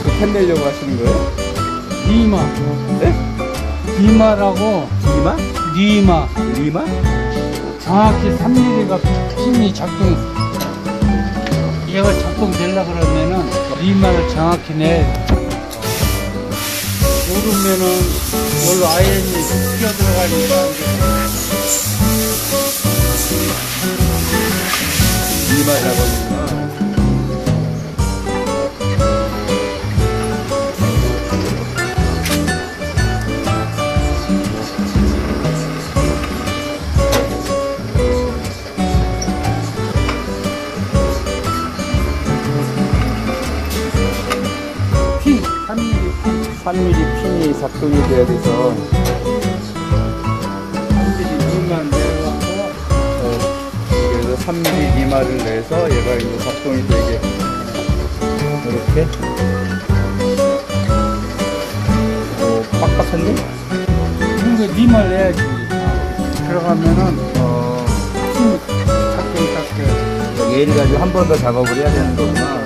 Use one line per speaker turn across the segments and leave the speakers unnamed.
캔내려고 하시는 거예요?
리마.
네?
리마라고
리마?
리마.
리마?
정확히 3mm가 핀이 작동, 얘가 작동되려 그러면은 리마를 정확히 내. 모르면은 여기로 아이언이 뛰어 들어가니까
리마 작업
3mm,
3mm 핀이 작동이 돼야 돼서
3mm 리만 내려갖고
그래서 3mm 리마를 내서 얘가 이제 작동이 되게 이렇게 어, 빡빡한데?
근데 리마를 내야지. 들어가면은
어,
핀 작동 딱
얘를 가지고 한 번 더 작업을 해야 되는 거구나.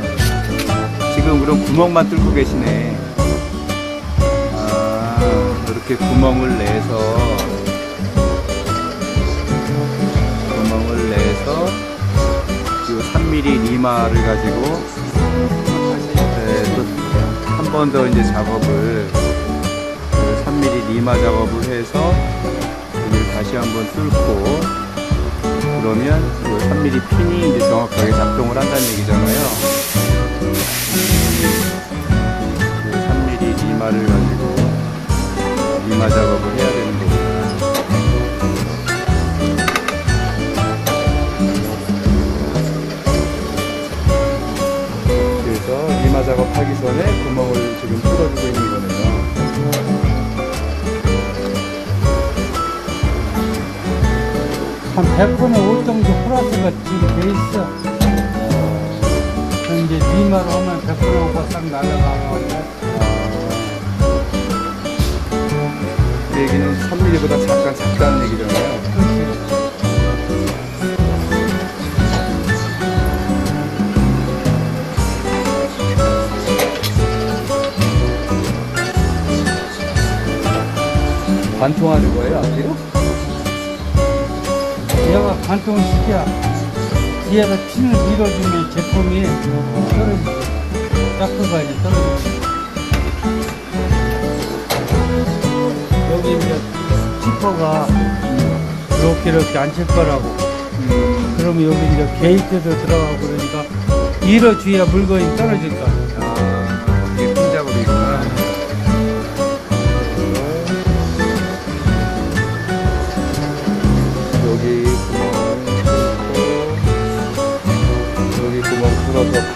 지금 그럼 구멍만 뚫고 계시네. 아, 이렇게 구멍을 내서 구멍을 내서 이 3mm 리마를 가지고 한번 더 이제 작업을 그 3mm 리마 작업을 해서 여기를 다시 한번 뚫고 그러면 이 3mm 핀이 이제 정확하게 작동을 한다는 얘기잖아요. 작업하기 전에 구멍을 지금 뚫어주고 있는 거네요.
한 100분의 5 정도 플러스가 지금 돼 있어. 그럼 이제 리마로 하면 100분의 5가 싹 날아가고
그 얘기는 3mm보다 잠깐 작다는 얘기 관통하는 거예요, 앞뒤로?
얘가 관통을 시켜 얘가 핀을 밀어주면 제품이 떨어지지. 짝수가 이제 떨어지지. 여기 이제 치퍼가 이렇게 이렇게 앉힐 거라고. 그러면 여기 이제 게이트도 들어가고 그러니까 밀어줘야 물건이 떨어질.
아,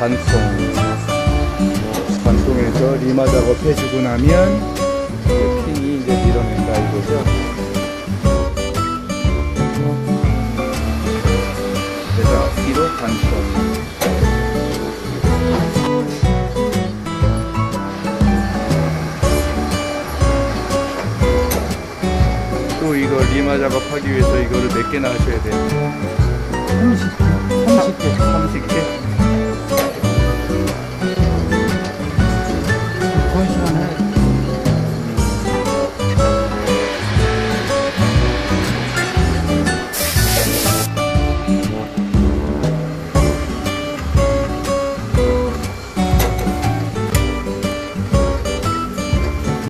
관통 관통해서 리마 작업 해주고 나면 핀이 이제 밀어낸다 이거죠. 그래서 앞뒤로 관통 또 이거 리마 작업하기 위해서 이거를 몇 개나 하셔야 돼요?
30개, 30개.
30개?